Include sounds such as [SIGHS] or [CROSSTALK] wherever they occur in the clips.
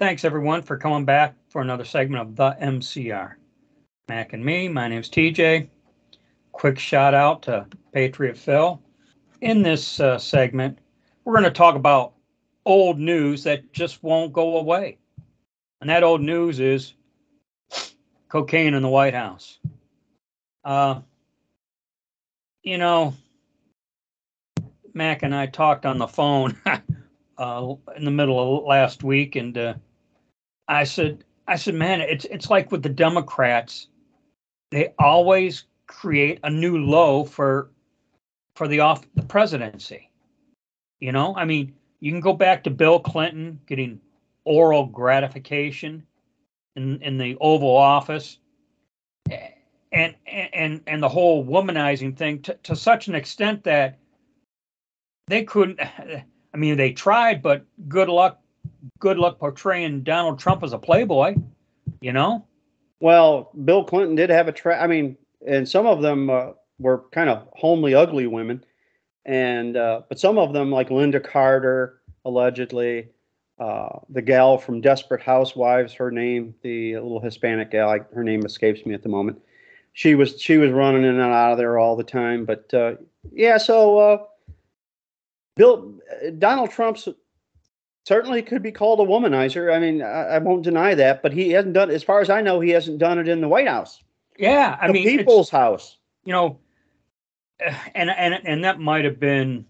Thanks everyone for coming back for another segment of the MCR. Mac and me, my name's TJ. Quick shout out to Patriot Phil. In this uh, segment, we're going to talk about old news that just won't go away. And that old news is cocaine in the White House. Uh, you know, Mac and I talked on the phone [LAUGHS] uh, in the middle of last week, and uh, I said, I said, man, it's it's like with the Democrats, they always create a new low for for the off the presidency. You know, I mean, you can go back to Bill Clinton getting oral gratification in in the Oval Office, and and and the whole womanizing thing to, to such an extent that they couldn't. [SIGHS] I mean, they tried, but good luck, good luck portraying Donald Trump as a playboy. You know. Well, Bill Clinton did have a tra- I mean, and some of them uh, were kind of homely, ugly women, and uh, but some of them, like Lynda Carter, allegedly, uh, the gal from Desperate Housewives, her name, the little Hispanic gal, I, her name escapes me at the moment. She was she was running in and out of there all the time, but uh, yeah. So uh, Bill Donald Trump's certainly could be called a womanizer. I mean, I, I, won't deny that, but he hasn't done, as far as I know, he hasn't done it in the White House. Yeah, I the mean, people's house. You know, [SIGHS] and and and that might have been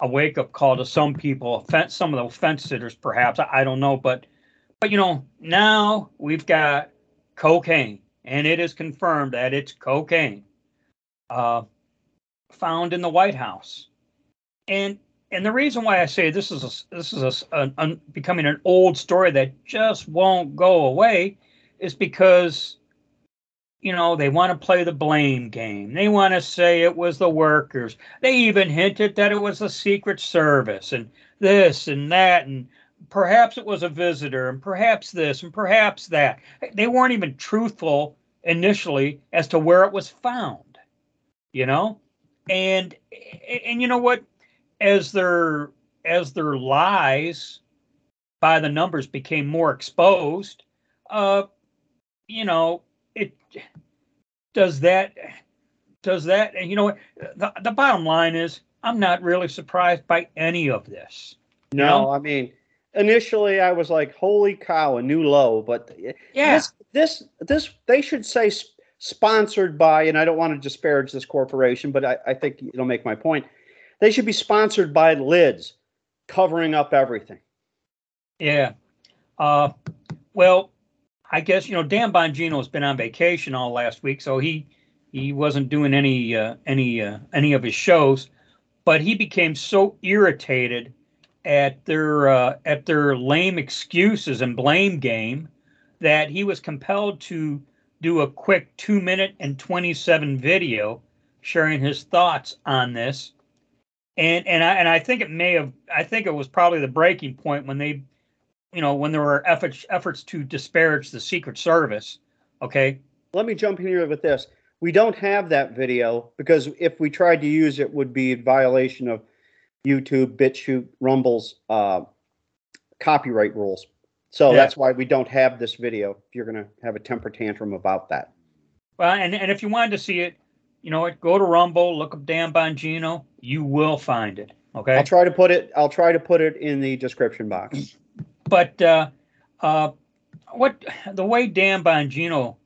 a wake up call to some people, some of the fence sitters, perhaps. I, I don't know, but but you know, now we've got cocaine, and it is confirmed that it's cocaine uh, found in the White House, and and the reason why I say this is a, this is a, an, becoming an old story that just won't go away is because you know they want to play the blame game. They want to say it was the workers. They even hinted that it was the Secret Service and this and that and perhaps it was a visitor and perhaps this and perhaps that. They weren't even truthful initially as to where it was found. You know? And and you know what? As their as their lies by the numbers became more exposed, uh, you know, it does that does that and you know the, the bottom line is I'm not really surprised by any of this. No, know? I mean initially I was like, holy cow, a new low, but yeah, this this, this they should say sponsored by, and I don't want to disparage this corporation, but I, I think it'll make my point they should be sponsored by lids, covering up everything. Yeah. Uh, well, I guess you know Dan Bongino's been on vacation all last week, so he he wasn't doing any uh, any uh, any of his shows. But he became so irritated at their uh, at their lame excuses and blame game that he was compelled to do a quick two minute and 27 video sharing his thoughts on this and and I and I think it may have I think it was probably the breaking point when they, you know, when there were efforts efforts to disparage the Secret Service. Okay. Let me jump in here with this. We don't have that video because if we tried to use it, would be in violation of YouTube, BitChute, Rumble's uh, copyright rules. So yeah. that's why we don't have this video. If you're going to have a temper tantrum about that. Well, and and if you wanted to see it, you know? Go to Rumble, look up Dan Bongino. You will find it. Okay. I'll try to put it. I'll try to put it in the description box. But uh, uh, what the way Dan Bongino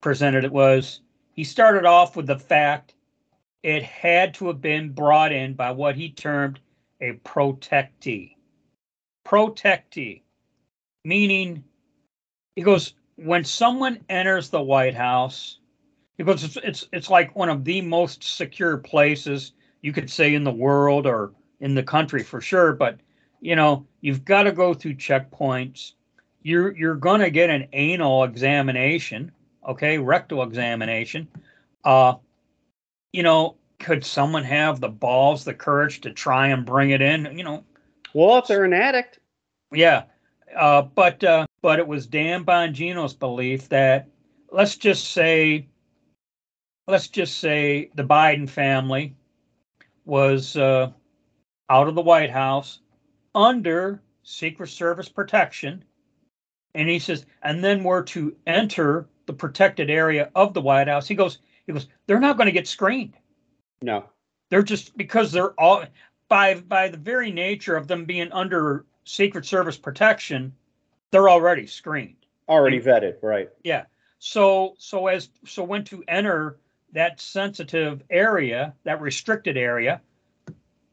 presented it was he started off with the fact it had to have been brought in by what he termed a protectee. Protectee, meaning he goes when someone enters the White House because it's it's it's like one of the most secure places you could say in the world or in the country for sure. But you know, you've got to go through checkpoints. You're you're gonna get an anal examination, okay, rectal examination. Uh, you know, could someone have the balls, the courage to try and bring it in? You know, well, if they're an addict, yeah. Uh, but uh, but it was Dan Bongino's belief that let's just say let's just say the Biden family was uh, out of the White House under Secret Service protection, And he says, and then we're to enter the protected area of the White House. He goes, he goes, they're not going to get screened. No. They're just because they're all by by the very nature of them being under Secret Service protection, they're already screened. Already vetted, right? Yeah. So so as so when to enter that sensitive area, that restricted area,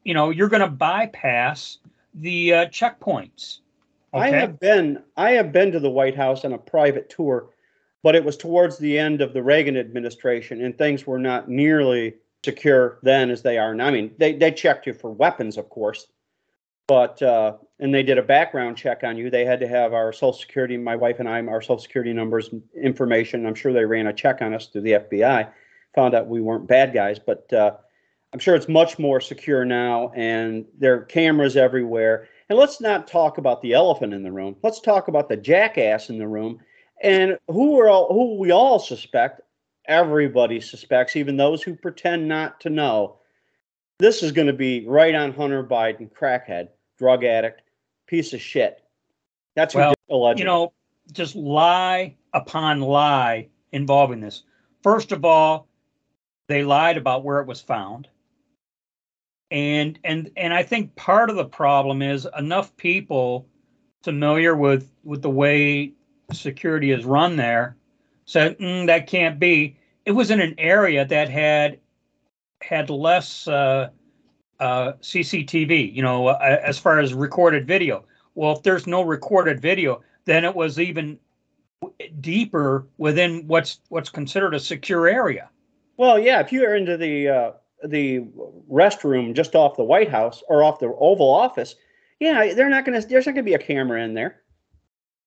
you know, you're going to bypass the uh, checkpoints. I have been I have been to the White House on a private tour, but it was towards the end of the Reagan administration, and things were not nearly secure then as they are now. I mean, they they checked you for weapons, of course, but uh, and they did a background check on you. They had to have our Social Security, my wife and I, our Social Security numbers, information. I'm sure they ran a check on us through the FBI, found out we weren't bad guys, but. Uh, I'm sure it's much more secure now, and there are cameras everywhere. And let's not talk about the elephant in the room. Let's talk about the jackass in the room, and who are all, who we all suspect. Everybody suspects, even those who pretend not to know. This is going to be right on Hunter Biden, crackhead, drug addict, piece of shit. That's well, alleged. You know, just lie upon lie involving this. First of all, they lied about where it was found and and and I think part of the problem is enough people familiar with with the way security is run there said mm, that can't be. It was in an area that had had less uh, uh, CCTV, you know, uh, as far as recorded video. Well, if there's no recorded video, then it was even deeper within what's what's considered a secure area. Well, yeah, if you're into the uh, the restroom just off the White House or off the Oval Office, yeah, they're not going to. There's not going to be a camera in there.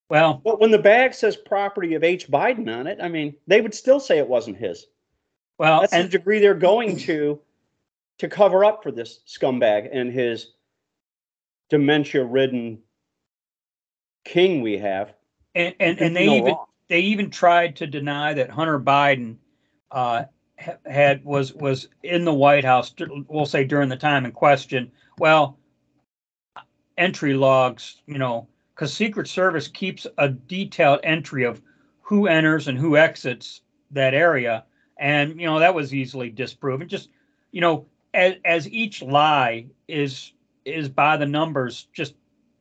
Well, but when the bag says property of H. Biden on it, I mean, they would still say it wasn't his. Well, that's and, the degree they're going to to cover up for this scumbag and his dementia-ridden king we have. And and, and they no even wrong. they even tried to deny that Hunter Biden uh, had was was in the White House. We'll say during the time in question. Well, entry logs, you know, because Secret Service keeps a detailed entry of who enters and who exits that area, and you know that was easily disproven. Just you know, as as each lie is is by the numbers just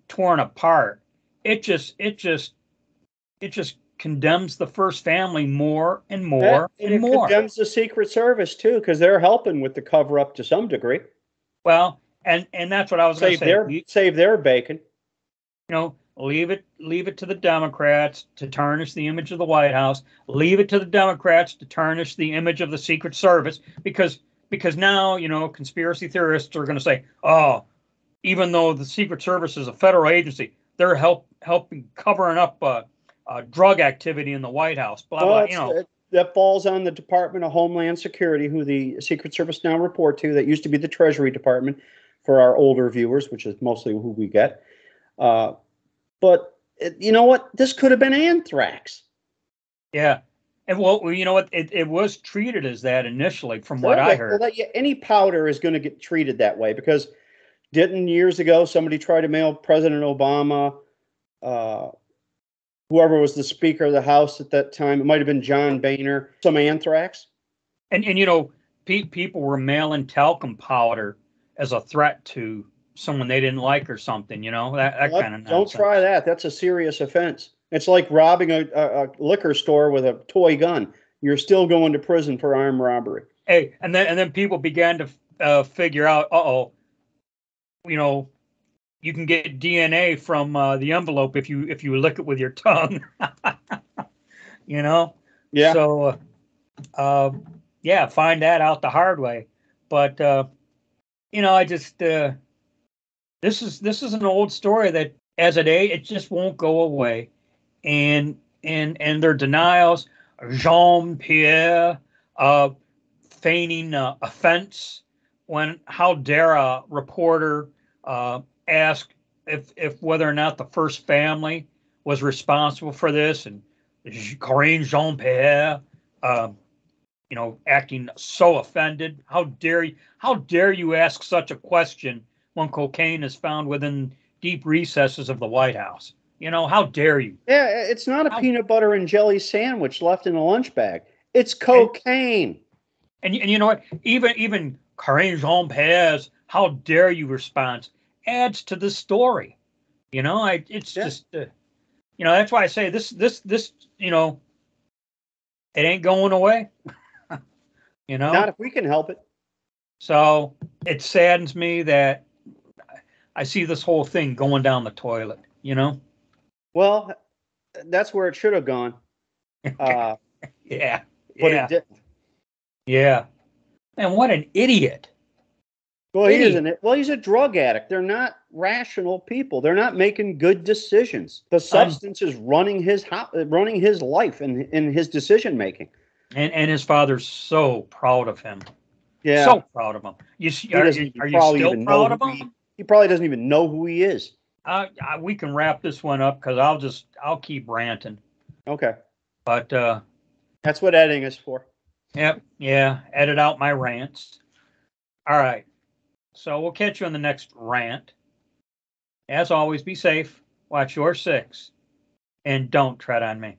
torn apart, it just it just it just condemns the first family more and more and, and, and more. Condemns the Secret Service too, because they're helping with the cover up to some degree. Well, and and that's what I was save say. their save their bacon. You know, leave it leave it to the Democrats to tarnish the image of the White House. Leave it to the Democrats to tarnish the image of the Secret Service because because now you know conspiracy theorists are going to say, oh, even though the Secret Service is a federal agency, they're help helping covering up. Uh, uh, drug activity in the White House. Blah well, blah. You know. that falls on the Department of Homeland Security, who the Secret Service now report to. That used to be the Treasury Department for our older viewers, which is mostly who we get. Uh, but it, you know what? This could have been anthrax. Yeah. And well, you know what? It, it was treated as that initially, from what I heard. Well, that, any powder is going to get treated that way because didn't years ago somebody try to mail President Obama uh, whoever was the Speaker of the House at that time. It might have been John Boehner. Some anthrax. And and you know, pe- people were mailing talcum powder as a threat to someone they didn't like or something. You know that, that kind of. Don't try that. That's a serious offense. It's like robbing a, a, a liquor store with a toy gun. You're still going to prison for armed robbery. Hey, and then and then people began to uh, figure out, uh oh, you know, you can get DNA from uh, the envelope if you if you lick it with your tongue. [LAUGHS] you know. Yeah. So, uh, uh, yeah, find that out the hard way. But uh, you know, I just uh, this is this is an old story that as a day it just won't go away, and and and their denials. Jean Pierre uh, feigning uh, offense when how dare a reporter uh, ask if if whether or not the first family was responsible for this, and Karine Jean Pierre, um, you know, acting so offended. How dare you? How dare you ask such a question when cocaine is found within deep recesses of the White House? You know, how dare you? Yeah, it's not a How- peanut butter and jelly sandwich left in a lunch bag. It's cocaine. And, and you know what? Even even Karine Jean Pierre's, how dare you response adds to the story. You know, I it's Yeah. just uh, you know, that's why I say this this this, you know, it ain't going away. [LAUGHS] you know? Not if we can help it. So it saddens me that I see this whole thing going down the toilet, you know? Well, that's where it should have gone. [LAUGHS] Uh, Yeah. but yeah. it didn't. Yeah. And what an idiot. Well, he isn't it. Well, he's a drug addict. They're not rational people. They're not making good decisions. The substance is running his ho- running his life and in his decision making. And and his father's so proud of him. Yeah, So proud of him. You are, you- are you still proud of him? he- he probably doesn't even know who he is. Uh, uh, we can wrap this one up because I'll just I'll keep ranting. Okay, But uh, that's what editing is for. yep, yeah, edit out my rants. All right. So we'll catch you on the next rant. As always, be safe, watch your six, and don't tread on me.